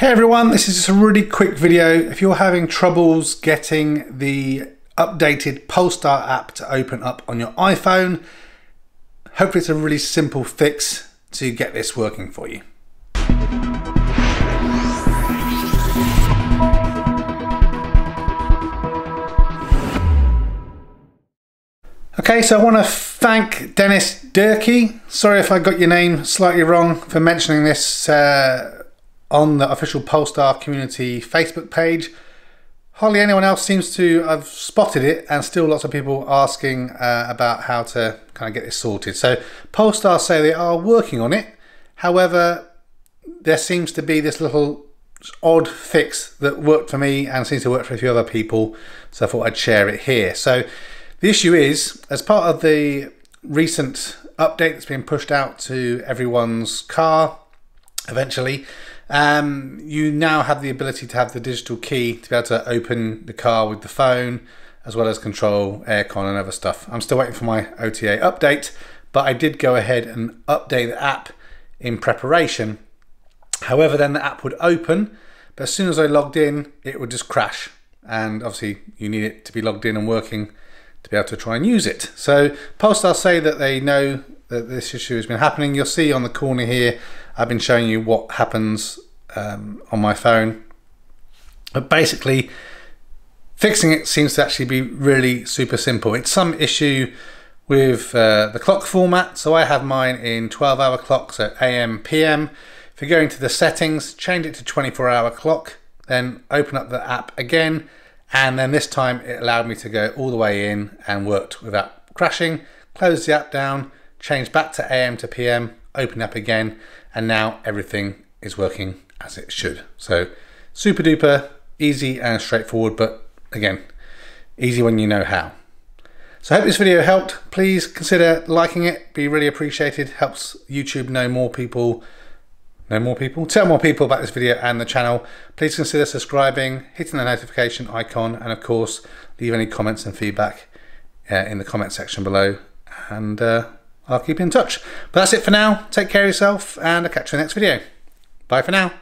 Hey everyone, this is just a really quick video. If you're having troubles getting the updated Polestar app to open up on your iPhone, hopefully it's a really simple fix to get this working for you. Okay, so I want to thank Dennis Durkee. Sorry if I got your name slightly wrong for mentioning this uh, on the official Polestar community Facebook page. Hardly anyone else seems to have spotted it, and still lots of people asking uh, about how to kind of get this sorted. So, Polestar say they are working on it. However, there seems to be this little odd fix that worked for me and seems to work for a few other people. So, I thought I'd share it here. So, the issue is, as part of the recent update that's been pushed out to everyone's car eventually, um, you now have the ability to have the digital key to be able to open the car with the phone, as well as control aircon and other stuff. I'm still waiting for my OTA update, but I did go ahead and update the app in preparation. However, then the app would open, but as soon as I logged in, it would just crash. And obviously, you need it to be logged in and working to be able to try and use it. So Polestar say that they know that this issue has been happening. You'll see on the corner here, I've been showing you what happens um, on my phone. But basically, fixing it seems to actually be really super simple. It's some issue with uh, the clock format. So I have mine in 12 hour clocks so AM, PM. If you go into the settings, change it to 24 hour clock, then open up the app again. And then this time it allowed me to go all the way in and worked without crashing. Close the app down, change back to AM to PM, open up again, and now everything is working as it should. So super duper easy and straightforward, but again, easy when you know how. So I hope this video helped. Please consider liking it, be really appreciated. Helps YouTube know more people, know more people, tell more people about this video and the channel. Please consider subscribing, hitting the notification icon, and of course, leave any comments and feedback uh, in the comment section below. And uh, I'll keep you in touch. But that's it for now. Take care of yourself and I'll catch you in the next video. Bye for now.